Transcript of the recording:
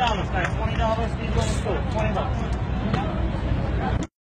$20, guys. $20, these on the school. $20.